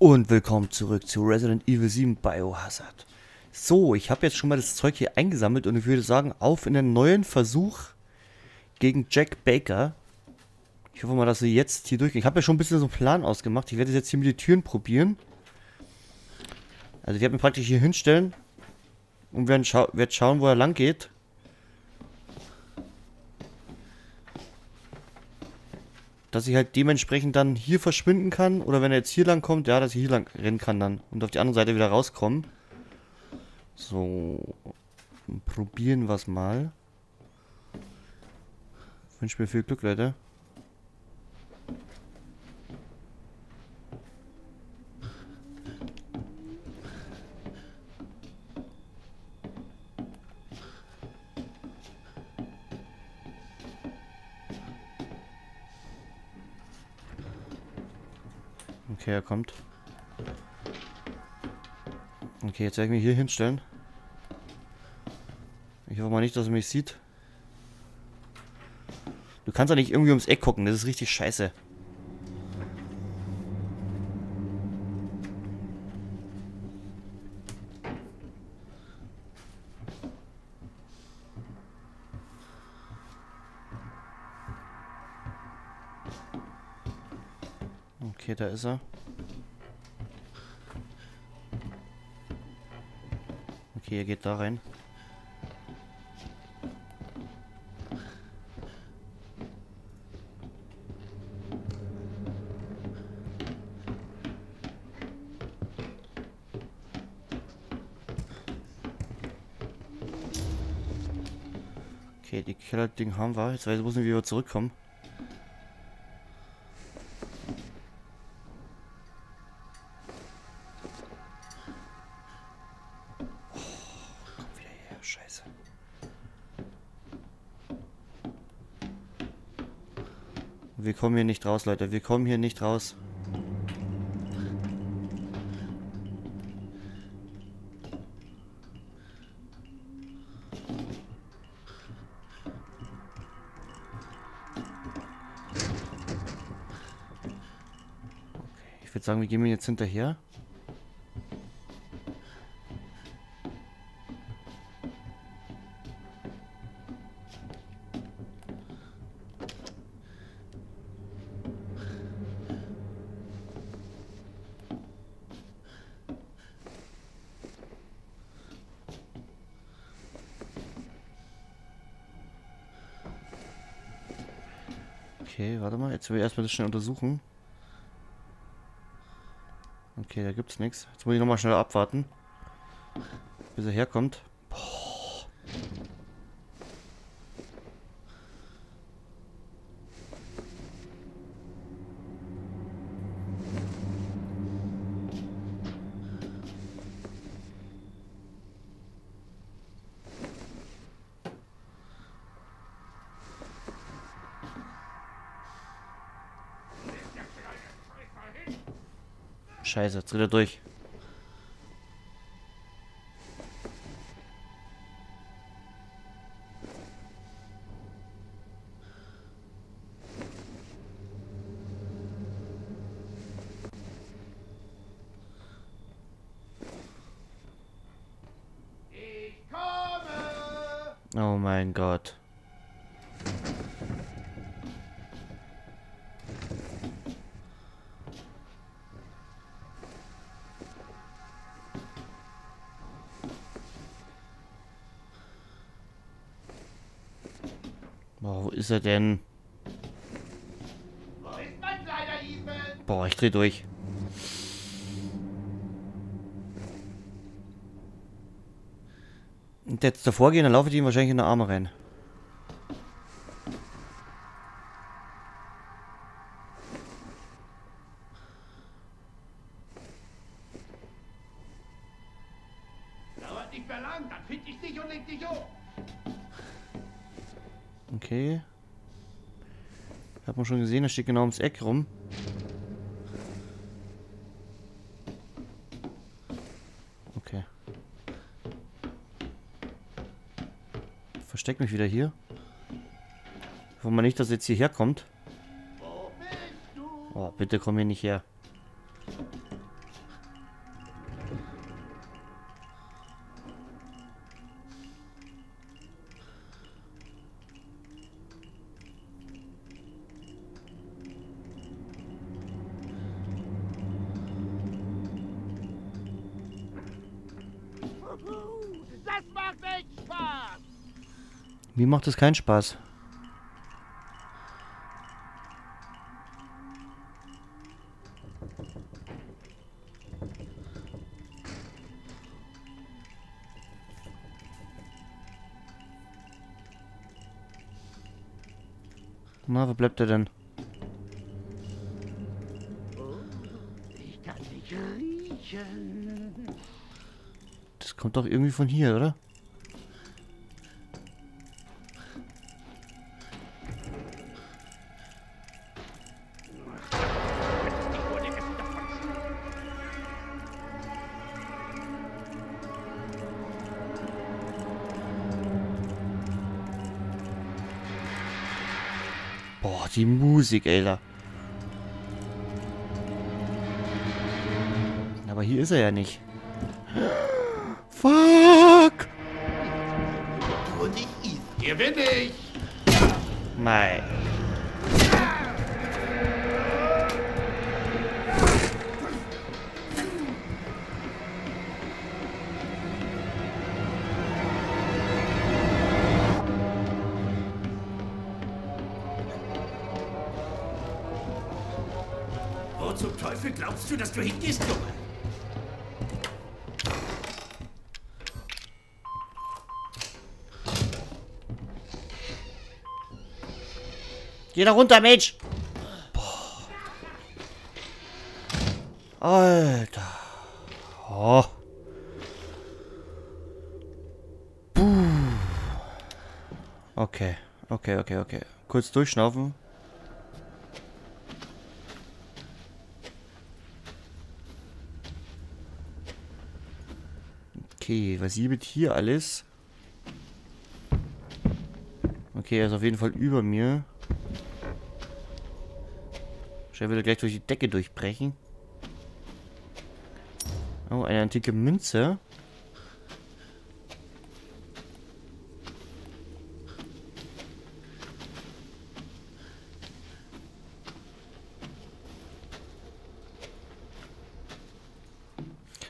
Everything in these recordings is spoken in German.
Und willkommen zurück zu Resident Evil 7 Biohazard. So, ich habe jetzt schon mal das Zeug hier eingesammelt und ich würde sagen, auf in den neuen Versuch gegen Jack Baker. Ich hoffe mal, dass wir jetzt hier durchgehen. Ich habe ja schon ein bisschen so einen Plan ausgemacht. Ich werde jetzt hier mit den Türen probieren. Also ich werde mich praktisch hier hinstellen und werden schau werd schauen, wo er lang geht. Dass ich halt dementsprechend dann hier verschwinden kann. Oder wenn er jetzt hier lang kommt, ja, dass ich hier lang rennen kann dann. Und auf die andere Seite wieder rauskommen. So. Probieren wir es mal. Ich wünsche mir viel Glück, Leute. Okay, er kommt. Okay, jetzt werde ich mich hier hinstellen. Ich hoffe mal nicht, dass er mich sieht. Du kannst doch nicht irgendwie ums Eck gucken, das ist richtig scheiße. Okay, da ist er. Okay, er geht da rein. Okay, die Keller-Ding haben wir. Jetzt weiß ich, wie wir zurückkommen. Hier nicht raus, Leute. Wir kommen hier nicht raus. Ich würde sagen, wir gehen jetzt hinterher. Okay, warte mal. Jetzt will ich erstmal das schnell untersuchen. Okay, da gibt's nichts. Jetzt muss ich nochmal schnell abwarten. Bis er herkommt. Scheiße, jetzt dreht er durch. Ist er denn? Boah, ich dreh durch. Und jetzt davor gehen, dann laufe ich ihm wahrscheinlich in die Arme rein. Dauert nicht mehr lang, dann find ich dich und leg dich um. Okay. Hat man schon gesehen, er steht genau ums Eck rum. Okay. Versteck mich wieder hier. Hoffen wir nicht, dass er jetzt hierher kommt. Oh, bitte komm hier nicht her. Mir macht das keinen Spaß. Na, wo bleibt er denn? Das kommt doch irgendwie von hier, oder? Musik, Alter. Aber hier ist er ja nicht. Fuck! Und ich is. Gewinne ich. Mei. Dass du hingehst, Junge? Geh da runter, Mensch! Boah. Alter. Oh. Okay, okay, okay, okay. Kurz durchschnaufen. Okay, was gibt hier alles? Okay, er ist auf jeden Fall über mir. Schnell wieder gleich durch die Decke durchbrechen. Oh, eine antike Münze.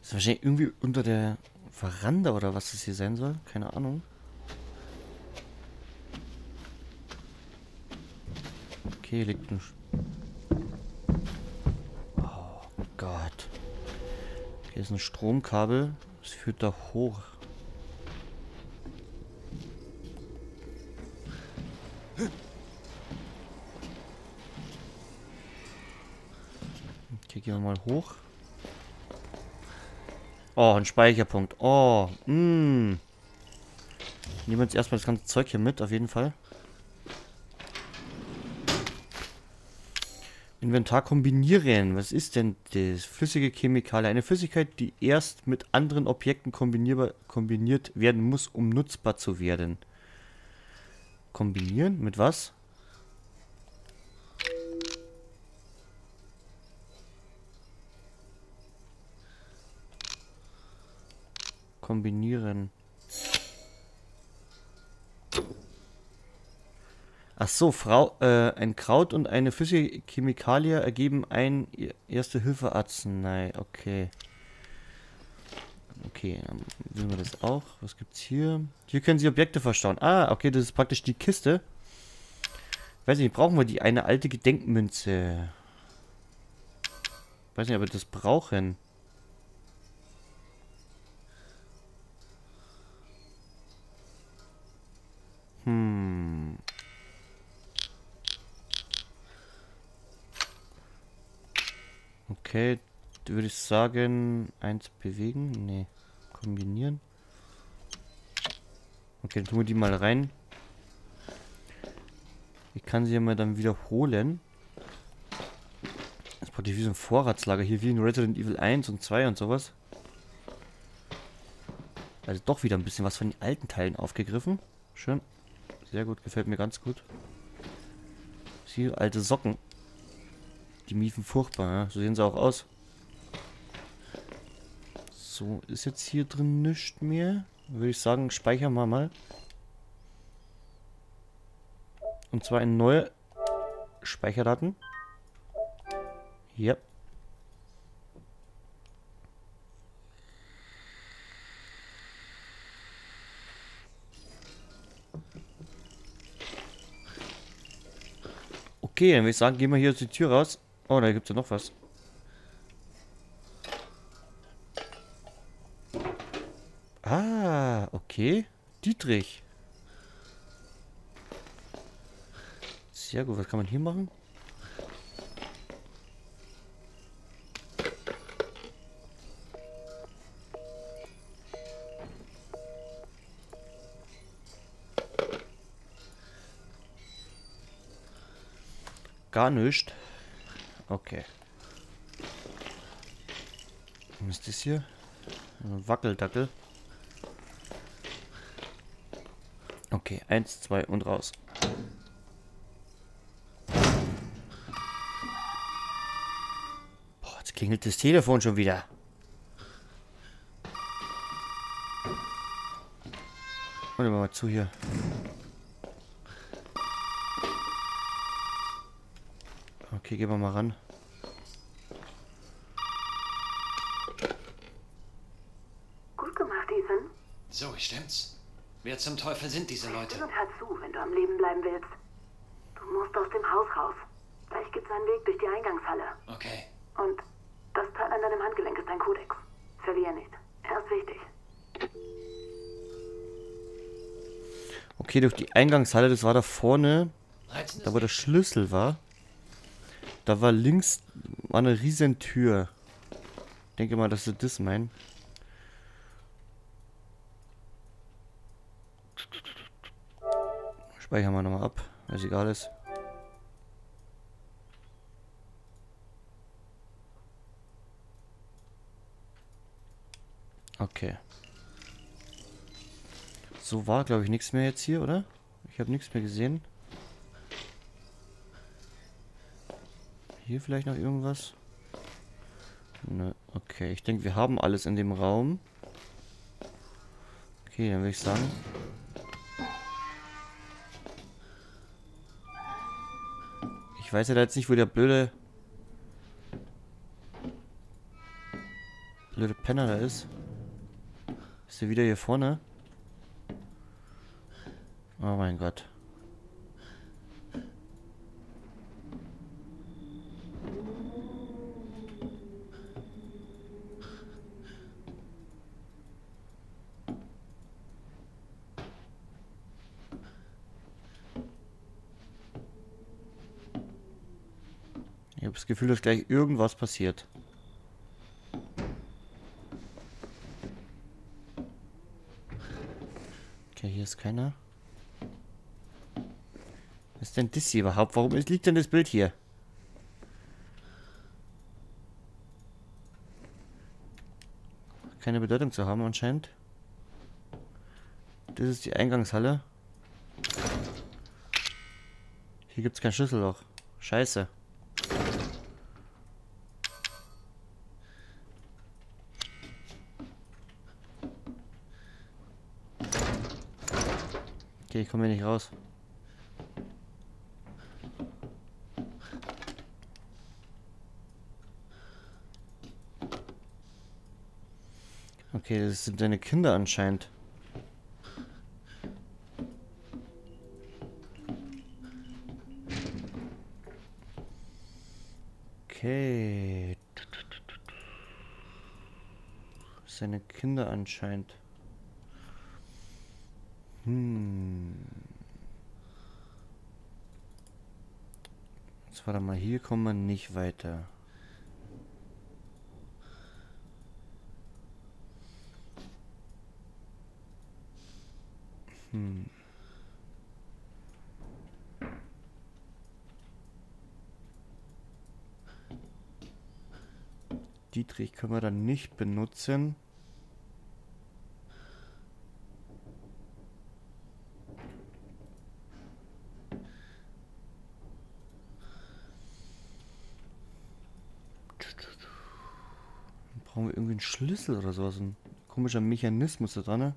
Das ist wahrscheinlich irgendwie unter der Veranda oder was das hier sein soll. Keine Ahnung. Okay, hier liegt ein... Sch- Oh Gott. Hier ist ein Stromkabel. Das führt da hoch. Okay, gehen wir mal hoch. Oh, ein Speicherpunkt. Oh, mh. Nehmen wir uns erstmal das ganze Zeug hier mit, auf jeden Fall. Inventar kombinieren. Was ist denn das? Flüssige Chemikalie. Eine Flüssigkeit, die erst mit anderen Objekten kombinierbar, kombiniert werden muss, um nutzbar zu werden. Kombinieren? Mit was? Kombinieren. Ach so, Frau, äh, ein Kraut und eine flüssige Chemikalie ergeben ein Erste-Hilfe-Arznei. Okay. Okay, dann wissen wir das auch. Was gibt's hier? Hier können Sie Objekte verstauen. Ah, okay, das ist praktisch die Kiste. Weiß nicht, brauchen wir die eine alte Gedenkmünze? Weiß nicht, ob wir das brauchen. Hm. Okay, würde ich sagen, eins bewegen. Nee, kombinieren. Okay, dann tun wir die mal rein. Ich kann sie ja mal dann wiederholen. Das ist praktisch wie so ein Vorratslager hier, wie in Resident Evil 1 und 2 und sowas. Also doch wieder ein bisschen was von den alten Teilen aufgegriffen. Schön. Sehr gut, gefällt mir ganz gut. Sie, alte Socken. Die miefen furchtbar, ja? so sehen sie auch aus. So, ist jetzt hier drin nichts mehr. Würde ich sagen, speichern wir mal. Und zwar in neue Speicherdaten. Hier. Okay, dann würde ich sagen, gehen wir hier aus die Tür raus. Oh, da gibt es ja noch was. Ah, okay. Dietrich. Sehr gut, was kann man hier machen? Gar nichts. Okay. Was ist das hier? Ein Wackeldackel. Okay, eins, zwei und raus. Boah, jetzt klingelt das Telefon schon wieder. Warte mal zu hier. Okay, gehen wir mal ran. Gut gemacht, Ethan. So, stimmt's. Wer zum Teufel sind diese Leute? Und hör zu, wenn du am Leben bleiben willst. Du musst aus dem Haus raus. Gleich gibt's einen Weg durch die Eingangshalle. Okay. Und das Teil an deinem Handgelenk ist dein Kodex. Verlier nicht. Er ist wichtig. Okay, durch die Eingangshalle, das war da vorne, da wo der Schlüssel war. Da war links eine riesen Tür. Ich denke mal, dass sie das meinen. Speichern wir nochmal ab, weil es egal ist. Okay. So war, glaube ich, nichts mehr jetzt hier, oder? Ich habe nichts mehr gesehen. Hier vielleicht noch irgendwas? Ne, okay. Ich denke, wir haben alles in dem Raum. Okay, dann würde ich sagen. Ich weiß ja jetzt nicht, wo der blöde... Blöde Penner da ist. Ist der wieder hier vorne? Oh mein Gott. Ich habe das Gefühl, dass gleich irgendwas passiert. Okay, hier ist keiner. Was ist denn das hier überhaupt? Warum liegt denn das Bild hier? Keine Bedeutung zu haben anscheinend. Das ist die Eingangshalle. Hier gibt es kein Schlüsselloch. Scheiße. Okay, ich komme hier nicht raus. Okay, das sind deine Kinder anscheinend. Okay. Seine Kinder anscheinend. Hm. Jetzt warte mal, hier kommen wir nicht weiter. Hm. Dietrich können wir dann nicht benutzen. Brauchen wir irgendwie einen Schlüssel oder sowas. Ein komischer Mechanismus da dran. Ne?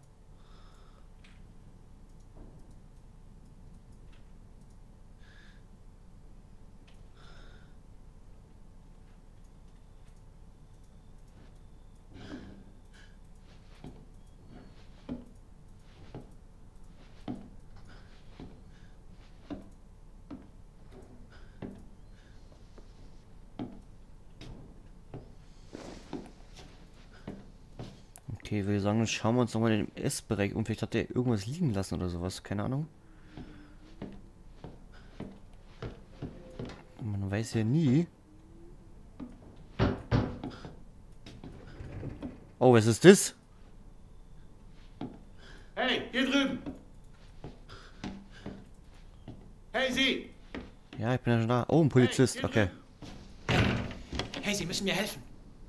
Okay, würde ich sagen, dann schauen wir uns nochmal den Essbereich um. Vielleicht hat der irgendwas liegen lassen oder sowas. Keine Ahnung. Man weiß ja nie. Oh, was ist das? Hey, hier drüben! Hey, Sie! Ja, ich bin ja schon da. Oh, ein Polizist. Hey, Okay. Hey, Sie müssen mir helfen.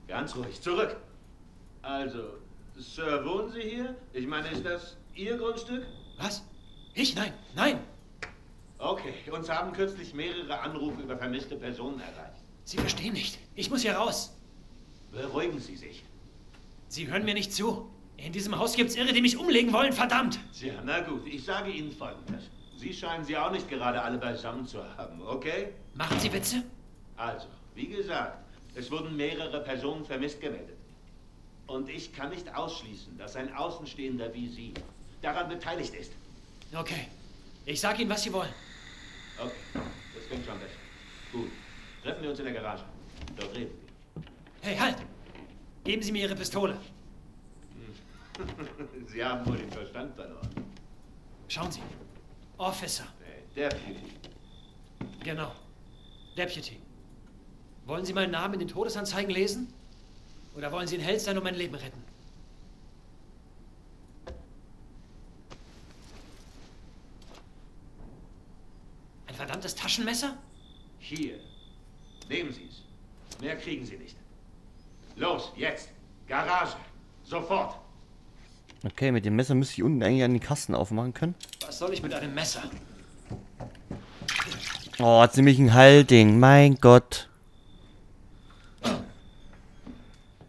Ganz ruhig, zurück! Also, Sir, wohnen Sie hier? Ich meine, ist das Ihr Grundstück? Was? Ich? Nein, nein. Okay, uns haben kürzlich mehrere Anrufe über vermisste Personen erreicht. Sie verstehen nicht. Ich muss hier raus. Beruhigen Sie sich. Sie hören mir nicht zu. In diesem Haus gibt's Irre, die mich umlegen wollen, verdammt. Tja, na gut, ich sage Ihnen Folgendes. Sie scheinen sie auch nicht gerade alle beisammen zu haben, okay? Machen Sie Witze? Also, wie gesagt, es wurden mehrere Personen vermisst gemeldet. Und ich kann nicht ausschließen, dass ein Außenstehender wie Sie daran beteiligt ist. Okay. Ich sag Ihnen, was Sie wollen. Okay, das klingt schon besser. Gut, treffen wir uns in der Garage. Dort reden wir. Hey, halt! Geben Sie mir Ihre Pistole. Sie haben wohl den Verstand verloren. Schauen Sie. Officer. Nee, der Beauty. Genau. Deputy. Wollen Sie meinen Namen in den Todesanzeigen lesen? Oder wollen Sie ein Held sein und mein Leben retten? Ein verdammtes Taschenmesser? Hier. Nehmen Sie es. Mehr kriegen Sie nicht. Los, jetzt. Garage. Sofort. Okay, mit dem Messer müsste ich unten eigentlich an den Kasten aufmachen können. Was soll ich mit einem Messer? Oh, hat nämlich ein Hallding. Mein Gott.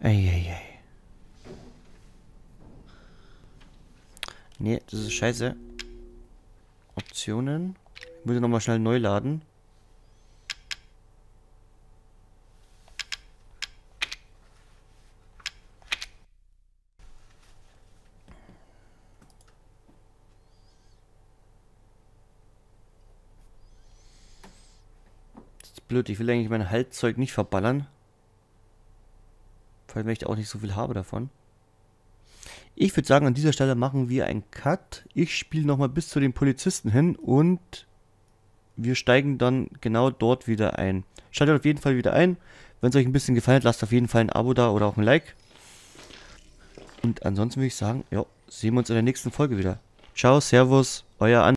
Eieiei. Nee, das ist scheiße. Optionen. Ich muss nochmal schnell neu laden. Blöd, ich will eigentlich mein Haltzeug nicht verballern. Vor allem, weil ich auch nicht so viel habe davon. Ich würde sagen, an dieser Stelle machen wir einen Cut. Ich spiele nochmal bis zu den Polizisten hin und wir steigen dann genau dort wieder ein. Schaltet auf jeden Fall wieder ein. Wenn es euch ein bisschen gefallen hat, lasst auf jeden Fall ein Abo da oder auch ein Like. Und ansonsten würde ich sagen, ja, sehen wir uns in der nächsten Folge wieder. Ciao, Servus, euer An